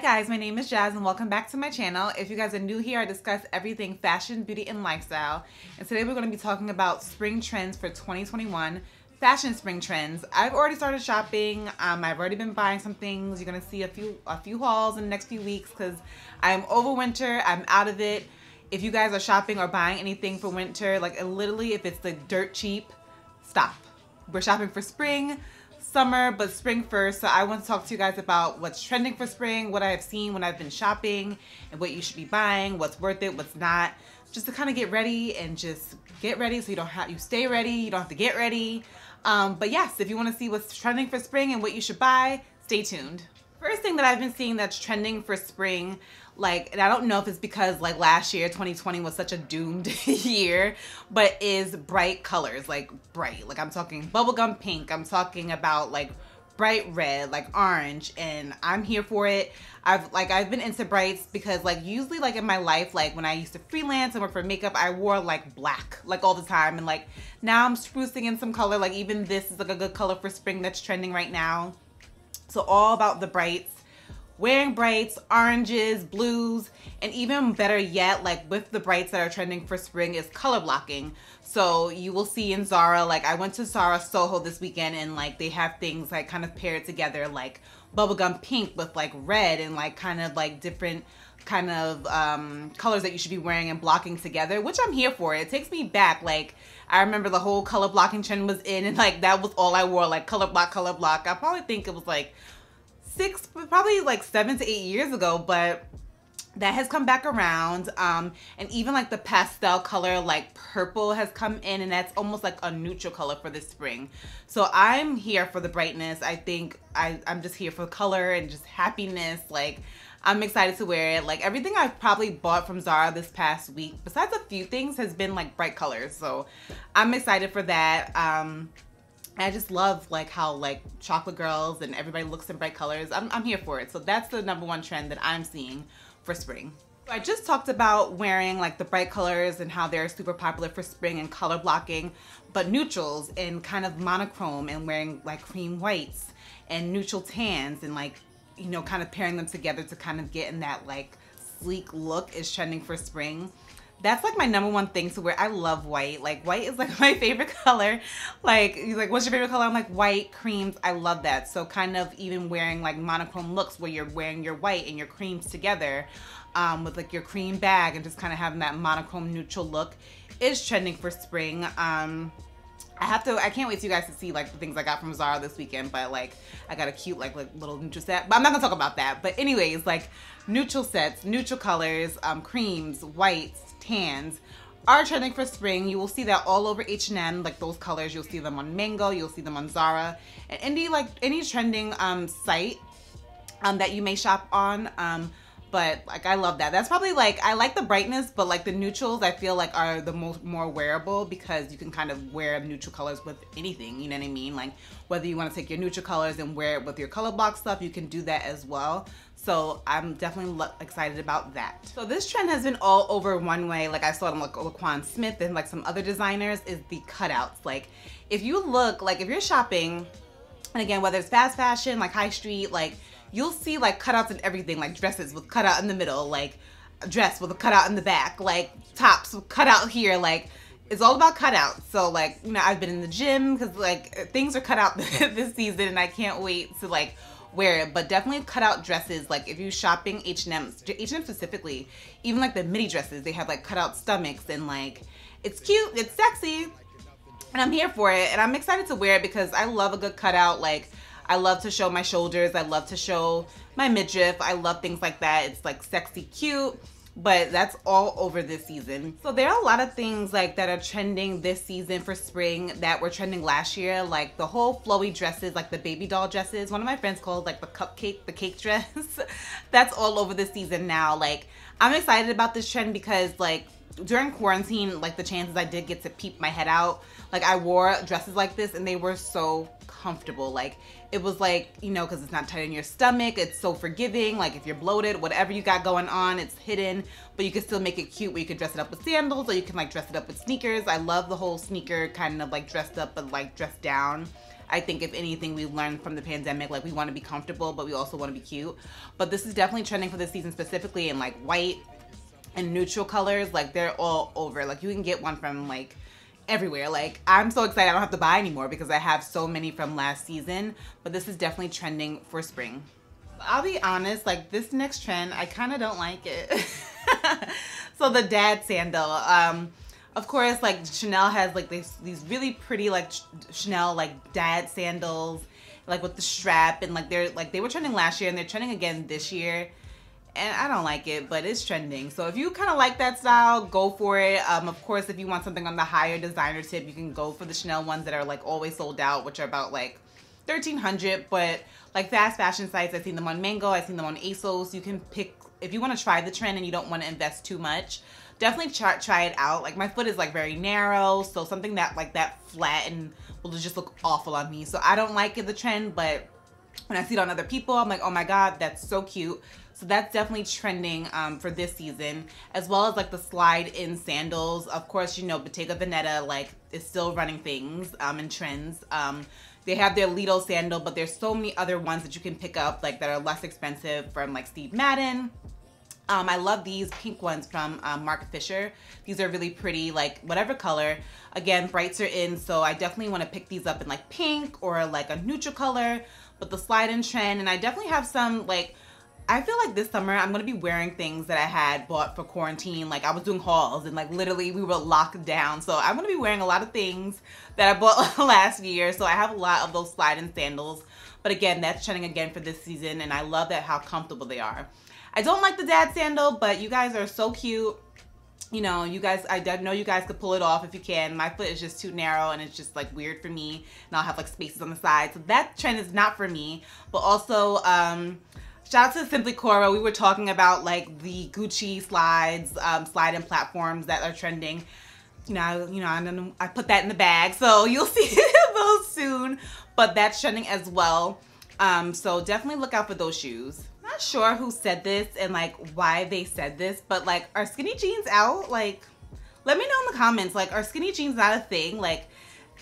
guys, my name is Jazz and welcome back to my channel. If you guys are new here, I discuss everything fashion, beauty, and lifestyle. And today we're going to be talking about spring trends for 2021, fashion spring trends. I've already started shopping. Um, I've already been buying some things. You're going to see a few a few hauls in the next few weeks because I'm over winter. I'm out of it. If you guys are shopping or buying anything for winter, like literally if it's the dirt cheap, stop. We're shopping for spring summer, but spring first. So I want to talk to you guys about what's trending for spring, what I have seen when I've been shopping, and what you should be buying, what's worth it, what's not. Just to kind of get ready and just get ready so you don't have you stay ready, you don't have to get ready. Um, but yes, if you want to see what's trending for spring and what you should buy, stay tuned. First thing that I've been seeing that's trending for spring, like, and I don't know if it's because like last year, 2020 was such a doomed year, but is bright colors, like bright. Like I'm talking bubblegum pink, I'm talking about like bright red, like orange, and I'm here for it. I've like I've been into brights because like usually like in my life, like when I used to freelance and work for makeup, I wore like black like all the time, and like now I'm sprucing in some color. Like even this is like a good color for spring that's trending right now. So all about the brights, wearing brights, oranges, blues, and even better yet, like with the brights that are trending for spring is color blocking. So you will see in Zara, like I went to Zara Soho this weekend and like they have things like kind of paired together like bubblegum pink with like red and like kind of like different kind of um, colors that you should be wearing and blocking together, which I'm here for. It takes me back. Like, I remember the whole color blocking trend was in, and like that was all I wore, like color block, color block. I probably think it was like six, probably like seven to eight years ago, but that has come back around um and even like the pastel color like purple has come in and that's almost like a neutral color for this spring so i'm here for the brightness i think i i'm just here for color and just happiness like I'm excited to wear it. Like everything I've probably bought from Zara this past week, besides a few things, has been like bright colors. So I'm excited for that. Um, I just love like how like chocolate girls and everybody looks in bright colors. I'm, I'm here for it. So that's the number one trend that I'm seeing for spring. I just talked about wearing like the bright colors and how they're super popular for spring and color blocking, but neutrals and kind of monochrome and wearing like cream whites and neutral tans and like you know, kind of pairing them together to kind of get in that like sleek look is trending for spring. That's like my number one thing to wear. I love white. Like white is like my favorite color. Like he's like, what's your favorite color? I'm like white, creams. I love that. So kind of even wearing like monochrome looks where you're wearing your white and your creams together um, with like your cream bag and just kind of having that monochrome neutral look is trending for spring. Um, I have to, I can't wait for you guys to see like the things I got from Zara this weekend, but like I got a cute like, like little neutral set, but I'm not gonna talk about that. But anyways, like neutral sets, neutral colors, um, creams, whites, tans are trending for spring. You will see that all over H&M, like those colors. You'll see them on Mango, you'll see them on Zara, and any like any trending um, site um, that you may shop on. Um, but like I love that. That's probably like I like the brightness, but like the neutrals I feel like are the most more wearable because you can kind of wear neutral colors with anything, you know what I mean? Like whether you want to take your neutral colors and wear it with your color block stuff, you can do that as well. So I'm definitely excited about that. So this trend has been all over one way, like I saw it on like Laquan Smith and like some other designers, is the cutouts. Like if you look, like if you're shopping, and again, whether it's fast fashion, like high street, like you'll see like cutouts and everything, like dresses with cutout in the middle, like dress with a cutout in the back, like tops with cutout here, like it's all about cutouts. So like, you know, I've been in the gym because like things are cut out this season and I can't wait to like wear it. But definitely cut out dresses. Like if you're shopping H&M, H&M specifically, even like the midi dresses, they have like cutout stomachs and like, it's cute, it's sexy, and I'm here for it. And I'm excited to wear it because I love a good cutout. Like I love to show my shoulders. I love to show my midriff. I love things like that. It's like sexy cute but that's all over this season. So there are a lot of things like that are trending this season for spring that were trending last year, like the whole flowy dresses, like the baby doll dresses. One of my friends called like the cupcake, the cake dress. that's all over this season now. Like I'm excited about this trend because like during quarantine, like the chances I did get to peep my head out, like I wore dresses like this and they were so comfortable. Like it was like, you know, because it's not tight in your stomach. It's so forgiving. Like if you're bloated, whatever you got going on, it's hidden, but you can still make it cute where you can dress it up with sandals or you can like dress it up with sneakers. I love the whole sneaker kind of like dressed up but like dressed down. I think if anything we've learned from the pandemic, like we want to be comfortable, but we also want to be cute. But this is definitely trending for this season specifically in like white and neutral colors. Like they're all over. Like you can get one from like everywhere. Like I'm so excited I don't have to buy anymore because I have so many from last season, but this is definitely trending for spring. I'll be honest, like this next trend, I kind of don't like it. so the dad sandal, um, of course, like Chanel has like these, these really pretty like Chanel like dad sandals, like with the strap and like they're like they were trending last year and they're trending again this year and I don't like it, but it's trending. So if you kind of like that style, go for it. Um, of course, if you want something on the higher designer tip, you can go for the Chanel ones that are like always sold out, which are about like 1300 But like fast fashion sites, I've seen them on Mango, I've seen them on ASOS. You can pick, if you want to try the trend and you don't want to invest too much, definitely try, try it out. Like my foot is like very narrow, so something that like that flat and will just look awful on me. So I don't like it, the trend, but when I see it on other people, I'm like, oh my God, that's so cute. So that's definitely trending um, for this season, as well as like the slide in sandals. Of course, you know, Bottega Veneta like is still running things um, and trends. Um, they have their Lido sandal, but there's so many other ones that you can pick up like that are less expensive from like Steve Madden. Um, I love these pink ones from um, Marc Fisher. These are really pretty, like whatever color. Again, brights are in, so I definitely want to pick these up in like pink or like a neutral color. But the slide in trend, and I definitely have some like I feel like this summer I'm gonna be wearing things that I had bought for quarantine. Like I was doing hauls and like literally we were locked down. So I'm gonna be wearing a lot of things that I bought last year. So I have a lot of those sliding sandals. But again, that's trending again for this season and I love that how comfortable they are. I don't like the dad sandal, but you guys are so cute. You know, you guys, I know you guys could pull it off if you can. My foot is just too narrow and it's just like weird for me. And I'll have like spaces on the side. So that trend is not for me. But also, um, Shout out to Simply Cora. We were talking about like the Gucci slides, um, slide and platforms that are trending. You know, you know, I, I put that in the bag, so you'll see those soon. But that's trending as well. Um, so definitely look out for those shoes. Not sure who said this and like why they said this, but like, are skinny jeans out? Like, let me know in the comments. Like, are skinny jeans not a thing? Like,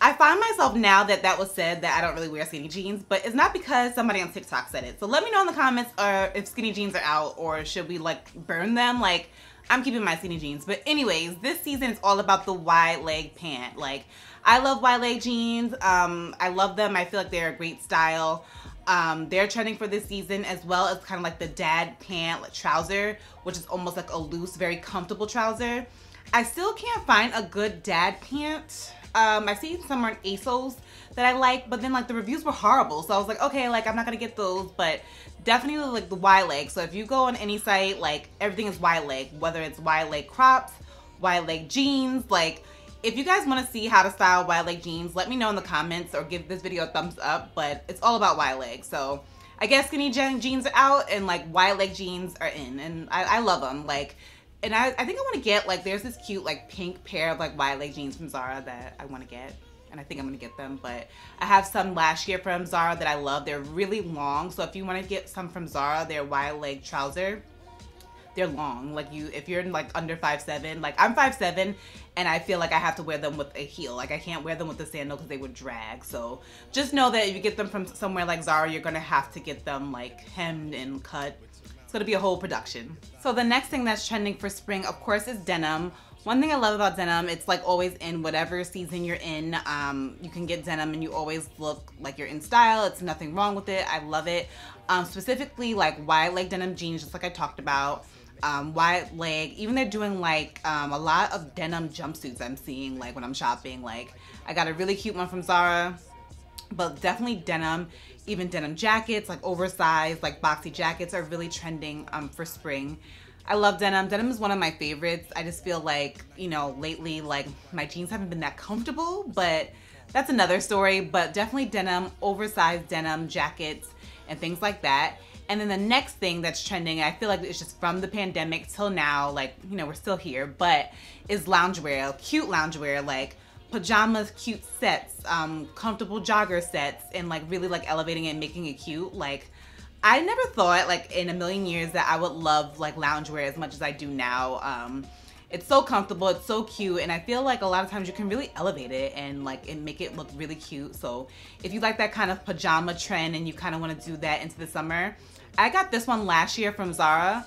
I find myself now that that was said that I don't really wear skinny jeans, but it's not because somebody on TikTok said it. So let me know in the comments or if skinny jeans are out or should we like burn them? Like I'm keeping my skinny jeans. But anyways, this season is all about the wide leg pant. Like I love wide leg jeans. Um, I love them. I feel like they're a great style. Um, they're trending for this season as well as kind of like the dad pant like, trouser, which is almost like a loose, very comfortable trouser. I still can't find a good dad pant um, I see some on ASOS that I like, but then like the reviews were horrible. So I was like, okay, like I'm not gonna get those, but definitely like the wide leg. So if you go on any site, like everything is wide leg, whether it's wide leg crops, wide leg jeans, like if you guys want to see how to style wide leg jeans, let me know in the comments or give this video a thumbs up, but it's all about wide leg. So I guess skinny jeans are out and like wide leg jeans are in and I, I love them. Like and I, I think I want to get like there's this cute like pink pair of like wide leg jeans from Zara that I want to get and I think I'm gonna get them but I have some last year from Zara that I love. They're really long so if you want to get some from Zara they're wide leg trouser they're long. Like you if you're like under five seven like I'm five seven and I feel like I have to wear them with a heel. Like I can't wear them with a sandal because they would drag so just know that if you get them from somewhere like Zara you're gonna have to get them like hemmed and cut it's gonna be a whole production. So the next thing that's trending for spring, of course, is denim. One thing I love about denim, it's like always in whatever season you're in. Um, you can get denim and you always look like you're in style. It's nothing wrong with it. I love it. Um, specifically like wide leg denim jeans, just like I talked about. Um, wide leg, even they're doing like um, a lot of denim jumpsuits I'm seeing like when I'm shopping. Like I got a really cute one from Zara, but definitely denim even denim jackets, like oversized, like boxy jackets are really trending um, for spring. I love denim. Denim is one of my favorites. I just feel like, you know, lately, like my jeans haven't been that comfortable, but that's another story. But definitely denim, oversized denim jackets and things like that. And then the next thing that's trending, I feel like it's just from the pandemic till now, like, you know, we're still here, but is loungewear, cute loungewear, like pajamas cute sets, um, comfortable jogger sets, and like really like elevating it and making it cute. Like I never thought like in a million years that I would love like loungewear as much as I do now. Um, it's so comfortable, it's so cute, and I feel like a lot of times you can really elevate it and like and make it look really cute. So if you like that kind of pajama trend and you kind of want to do that into the summer, I got this one last year from Zara.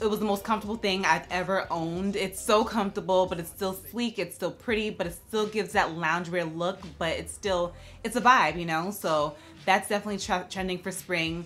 It was the most comfortable thing I've ever owned. It's so comfortable, but it's still sleek, it's still pretty, but it still gives that loungewear look, but it's still, it's a vibe, you know? So that's definitely trending for spring.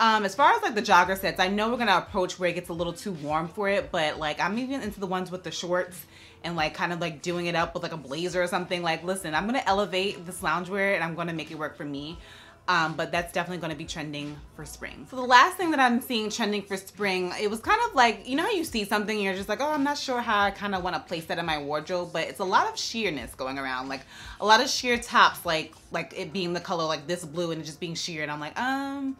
Um, as far as like the jogger sets, I know we're gonna approach where it gets a little too warm for it, but like I'm even into the ones with the shorts and like kind of like doing it up with like a blazer or something. Like, listen, I'm gonna elevate this loungewear and I'm gonna make it work for me. Um, but that's definitely going to be trending for spring. So the last thing that I'm seeing trending for spring, it was kind of like, you know how you see something you're just like, oh, I'm not sure how I kind of want to place that in my wardrobe, but it's a lot of sheerness going around. Like a lot of sheer tops, like like it being the color like this blue and just being sheer. And I'm like, um,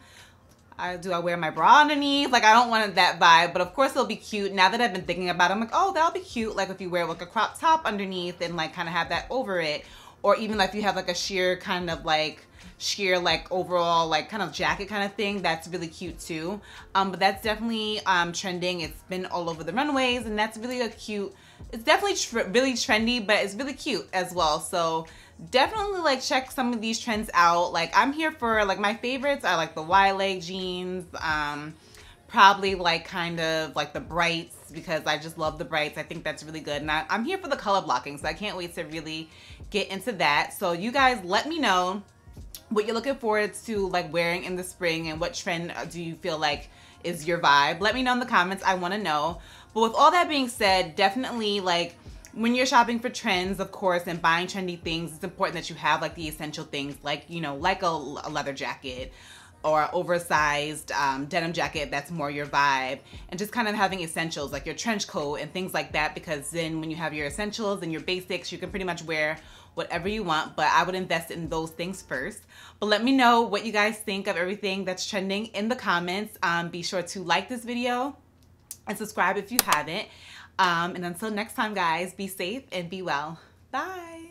I, do I wear my bra underneath? Like, I don't want that vibe, but of course it'll be cute. Now that I've been thinking about it, I'm like, oh, that'll be cute. Like if you wear like a crop top underneath and like kind of have that over it. Or even like if you have like a sheer kind of like, sheer like overall like kind of jacket kind of thing that's really cute too. Um but that's definitely um trending. It's been all over the runways and that's really a cute it's definitely tr really trendy but it's really cute as well. So definitely like check some of these trends out. Like i'm here for like my favorites are like the wide leg jeans um probably like kind of like the brights because i just love the brights. I think that's really good. And I, i'm here for the color blocking so i can't wait to really get into that. So you guys let me know what you're looking forward to like wearing in the spring and what trend uh, do you feel like is your vibe? Let me know in the comments. I want to know. But with all that being said definitely like when you're shopping for trends, of course, and buying trendy things, it's important that you have like the essential things, like you know, like a, a leather jacket or oversized um, denim jacket that's more your vibe and just kind of having essentials like your trench coat and things like that because then when you have your essentials and your basics you can pretty much wear whatever you want but I would invest in those things first but let me know what you guys think of everything that's trending in the comments um, be sure to like this video and subscribe if you haven't um, and until next time, guys, be safe and be well. Bye.